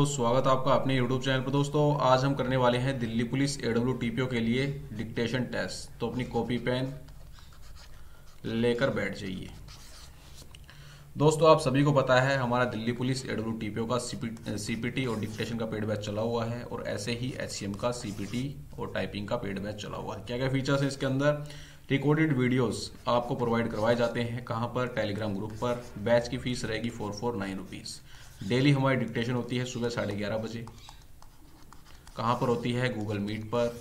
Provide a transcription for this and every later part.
दोस्त, स्वागत है आपका अपने YouTube चैनल पर। दोस्तों, आज हम करने वाले हैं दिल्ली पुलिस एडब्ल्यू टीपीओ के लिए डिक्टेशन टेस्ट तो अपनी कॉपी पेन लेकर बैठ जाइए। दोस्तों, आप सभी को पता है, हमारा दिल्ली पुलिस एडब्ल्यू टीपीओ का सीपीटी और डिक्टेशन का पेड बैच चला हुआ है और ऐसे ही एच का सीपीटी और टाइपिंग का पेड बैच चला हुआ है। क्या क्या फीचर्स है इसके अंदर? रिकॉर्डेड वीडियोस आपको प्रोवाइड करवाए जाते हैं। कहाँ पर? टेलीग्राम ग्रुप पर। बैच की फ़ीस रहेगी four four nine rupees daily हमारी डिक्टेशन होती है सुबह साढ़े ग्यारह बजे। कहाँ पर होती है? गूगल मीट पर।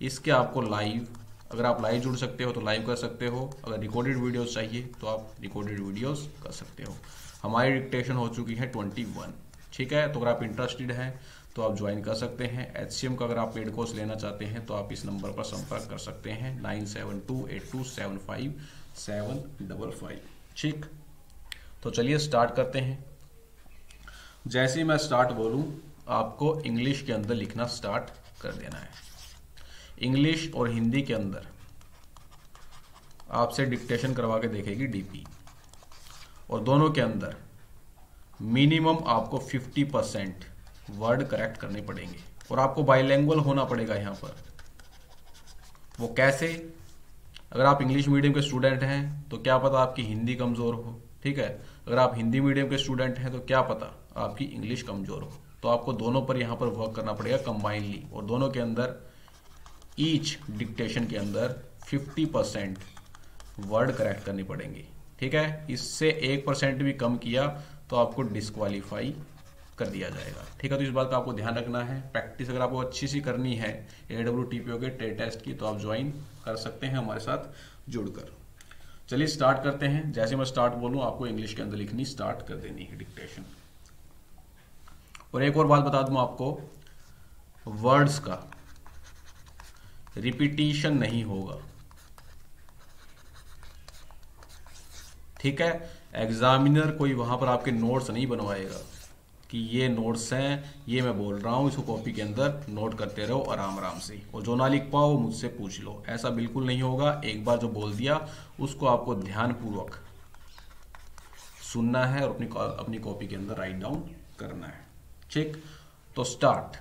इसके आपको लाइव, अगर आप लाइव जुड़ सकते हो तो लाइव कर सकते हो। अगर रिकॉर्डेड वीडियोस चाहिए तो आप रिकॉर्डेड वीडियोस कर सकते हो। हमारी डिक्टेशन हो चुकी है ट्वेंटी वन ठीक है? तो अगर आप इंटरेस्टेड हैं तो आप ज्वाइन कर सकते हैं। एच सी एम का अगर आप पेड कोर्स लेना चाहते हैं तो आप इस नंबर पर संपर्क कर सकते हैं nine seven two eight two seven five seven double five ठीक? तो चलिए स्टार्ट करते हैं। जैसे ही मैं स्टार्ट बोलूँ, आपको इंग्लिश के अंदर लिखना स्टार्ट कर देना है। इंग्लिश और हिंदी के अंदर आपसे डिक्टेशन करवा के देखेगी डीपी और दोनों के अंदर मिनिमम आपको 50 परसेंट वर्ड करेक्ट करने पड़ेंगे। और आपको बाइलैंग्वेज होना पड़ेगा यहाँ पर। वो कैसे? अगर आप इंग्लिश मीडियम के स्टूडेंट हैं तो क्या पता आपकी हिंदी कमज़ोर हो, ठीक है? अगर आप हिंदी मीडियम के स्टूडेंट हैं तो क्या पता? आपकी इंग्लिश कमज़ोर हो। तो आपको दोनों पर यहाँ पर वर्क करना पड़ेगा कंबाइनली और दोनों के अंदर ईच डिक्टेशन के अंदर 50 परसेंट वर्ड करेक्ट करनी पड़ेंगी। ठीक है? इससे एक परसेंट भी कम किया तो आपको डिस्कालीफाई कर दिया जाएगा। ठीक है? तो इस बात का आपको ध्यान रखना है। प्रैक्टिस अगर आपको अच्छी सी करनी है एडब्ल्यू टीपीओ के टे टेस्ट की तो आप ज्वाइन कर सकते हैं हमारे साथ जुड़कर। चलिए स्टार्ट करते हैं। जैसे मैं स्टार्ट बोलूँ, आपको इंग्लिश के अंदर लिखनी स्टार्ट कर देनी है डिक्टेशन और एक और बात बता दूँ आपको वर्ड्स का रिपीटिशन नहीं होगा। ठीक है? एग्जामिनर कोई वहाँ पर आपके नोट्स नहीं बनवाएगा कि ये नोट्स हैं, ये मैं बोल रहा हूँ, इसको कॉपी के अंदर नोट करते रहो आराम आराम से। और जो ना लिख पाओ, मुझसे पूछ लो। ऐसा बिल्कुल नहीं होगा। एक बार जो बोल दिया, उसको आपको ध्यानपूर्वक सुनना है और अपनी अपनी कॉपी के अंदर राइट डाउन करना है। ठीक तो start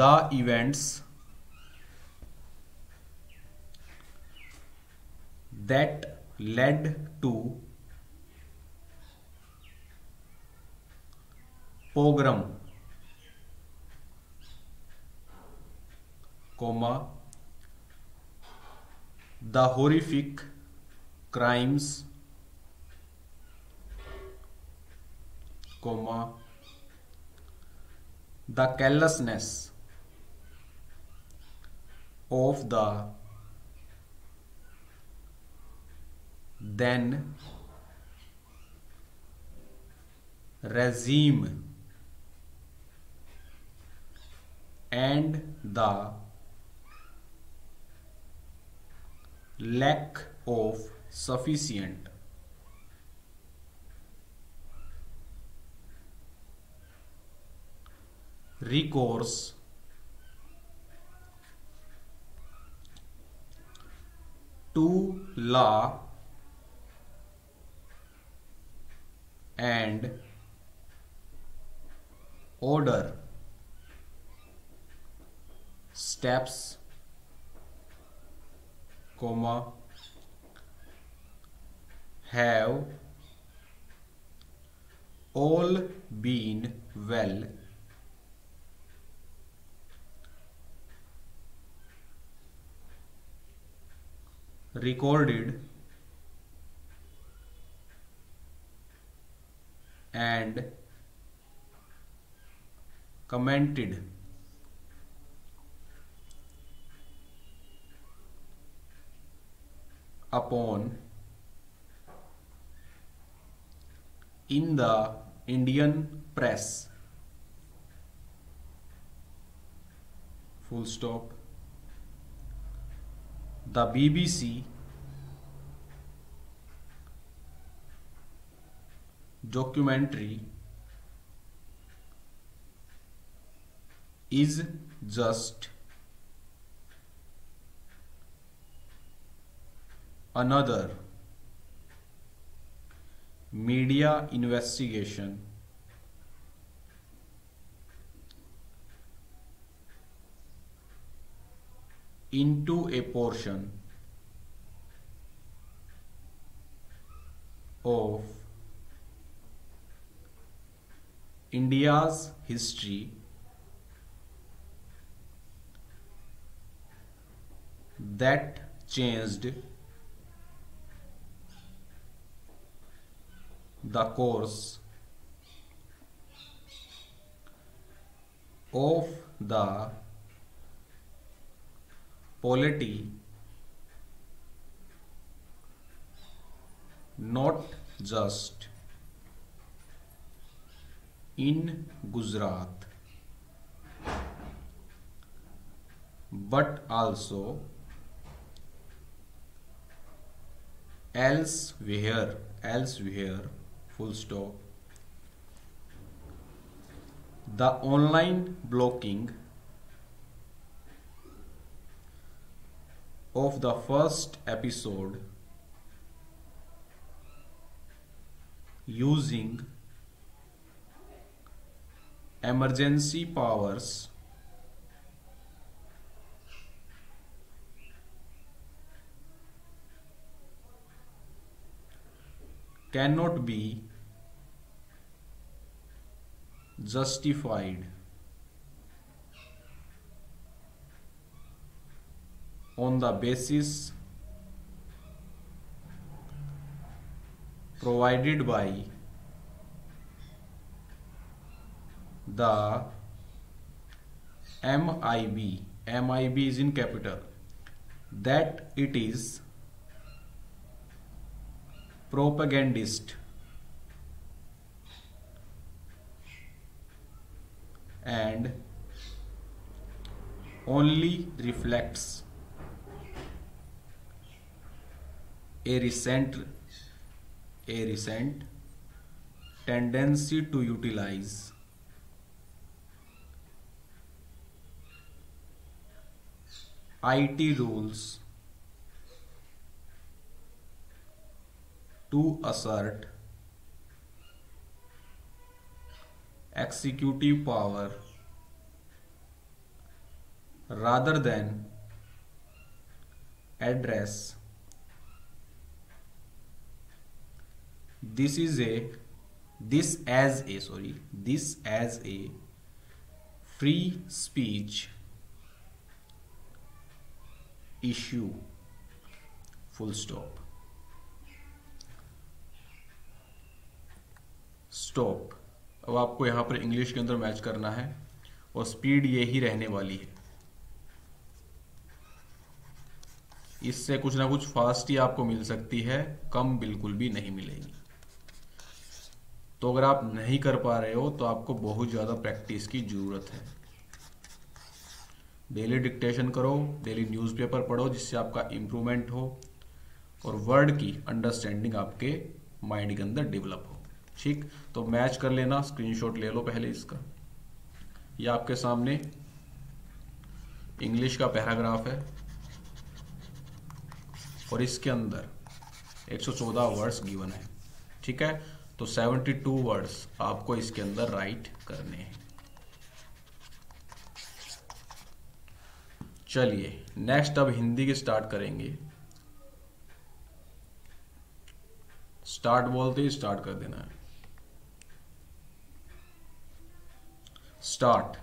the events that led to pogrom comma the horrific crimes comma the carelessness of the then regime and the lack of sufficient recourse to law and order. Steps comma have all been well recorded and commented upon in the Indian press. Full stop the BBC documentary is just another media investigation into a portion of India's history that changed the course of the polity not just in Gujarat but also elsewhere elsewhere full stop. The online blocking of the first episode using emergency powers cannot be justified on the basis provided by the MIB MIB is in capital. That it is propagandist. And only reflects a recent a recent tendency to utilize IT rules to assert executive power rather than address this is a, this as a, sorry, this as a free speech issue, full stop. Stop अब आपको यहाँ पर English के अंदर match करना है और speed ये ही रहने वाली है। इससे कुछ ना कुछ फास्ट ही आपको मिल सकती है, कम बिल्कुल भी नहीं मिलेगी। तो अगर आप नहीं कर पा रहे हो तो आपको बहुत ज़्यादा प्रैक्टिस की ज़रूरत है। डेली डिक्टेशन करो, डेली न्यूज़पेपर पढ़ो, जिससे आपका इम्प्रूवमेंट हो और वर्ड की अंडरस्टैंडिंग आपके माइंड के अंदर डेवलप हो। ठीक? तो मैच कर लेना, स्क्रीनशॉट ले लो पहले इसका। ये आपके सामने इंग्लिश का पैराग्राफ है और इसके अंदर 114 वर्ड्स गिवन है। ठीक है? तो 72 वर्ड्स आपको इसके अंदर राइट करने हैं। चलिए नेक्स्ट अब हिंदी के स्टार्ट करेंगे। स्टार्ट बोलते ही स्टार्ट कर देना है। स्टार्ट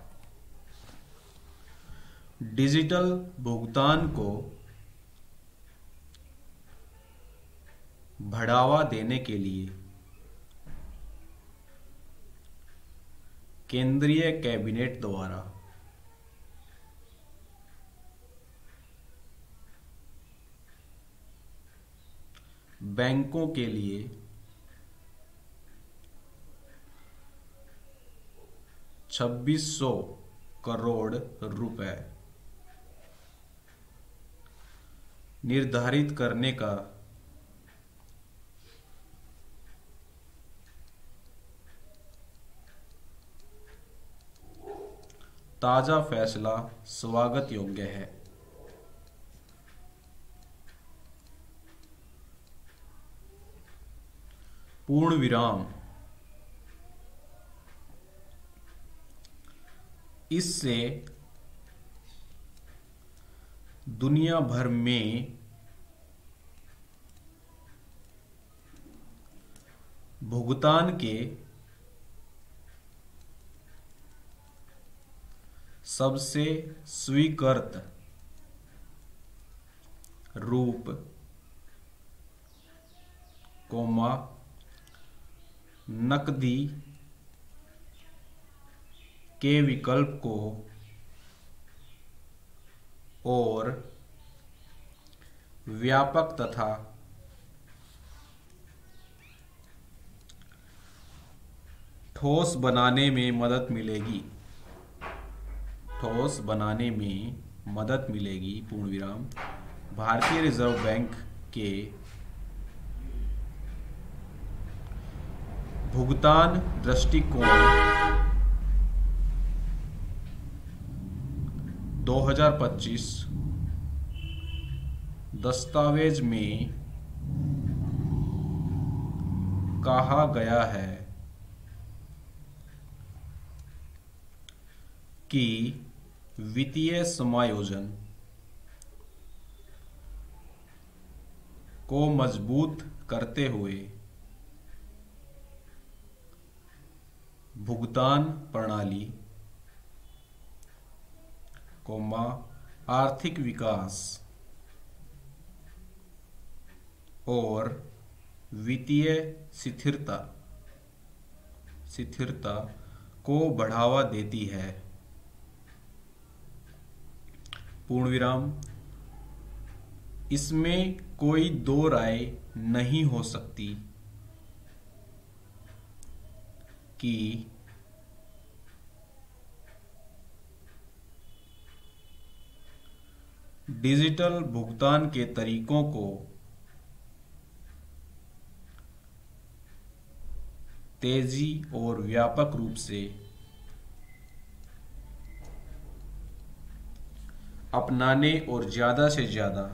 डिजिटल भुगतान को बढ़ावा देने के लिए केंद्रीय कैबिनेट द्वारा बैंकों के लिए छब्बीस सौ करोड़ रुपए निर्धारित करने का ताज़ा फैसला स्वागत योग्य है। पूर्ण विराम। इससे दुनिया भर में भुगतान के सबसे स्वीकृत रूप कोमा नकदी के विकल्प को और व्यापक तथा ठोस बनाने में मदद मिलेगी। ठोस बनाने में मदद मिलेगी पूर्ण विराम भारतीय रिज़र्व बैंक के भुगतान दृष्टिकोण 2025 दस्तावेज़ में कहा गया है कि वित्तीय समायोजन को मज़बूत करते हुए भुगतान प्रणाली, कोमा, आर्थिक विकास और वित्तीय स्थिरता स्थिरता को बढ़ावा देती है। पूर्ण विराम इसमें कोई दो राय नहीं हो सकती कि डिजिटल भुगतान के तरीकों को तेज़ी और व्यापक रूप से अपनाने और ज़्यादा से ज़्यादा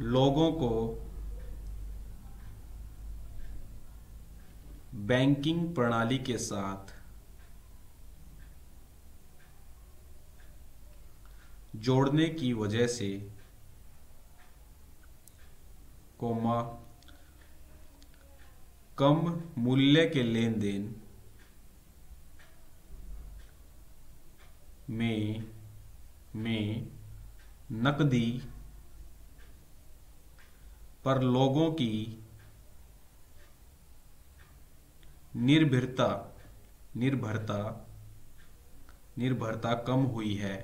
लोगों को बैंकिंग प्रणाली के साथ जोड़ने की वजह से कोमा कम मूल्य के लेन देन में में नकदी पर लोगों की निर्भरता निर्भरता निर्भरता कम हुई है।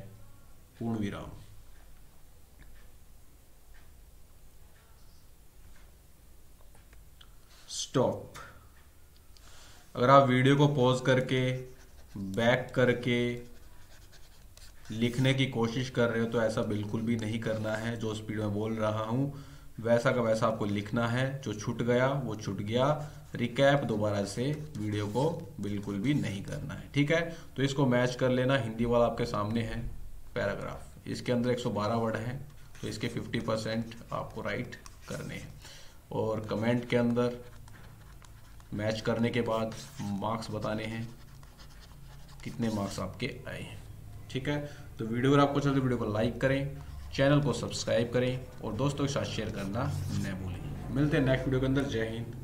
पूर्ण विराम। स्टॉप अगर आप वीडियो को पॉज करके बैक करके लिखने की कोशिश कर रहे हो तो ऐसा बिल्कुल भी नहीं करना है, जो स्पीड में बोल रहा हूँ। वैसा का वैसा आपको लिखना है, जो छूट गया, वो छूट गया। रिकैप दोबारा से वीडियो को बिल्कुल भी नहीं करना है, ठीक है? तो इसको मैच कर लेना, हिंदी वाला आपके सामने है पैराग्राफ इसके अंदर 112 वर्ड हैं तो इसके 50 परसेंट आपको राइट करने हैं। और कमेंट के अंदर मैच करने के बाद मार्क्स बताने हैं, कितने मार्क्स आपके आए हैं। ठीक है? तो वीडियो अगर आपको चलते वीडियो को लाइक करें चैनल को सब्सक्राइब करें और दोस्तों के साथ शेयर करना न भूलें। मिलते हैं नेक्स्ट वीडियो के अंदर। जय हिंद।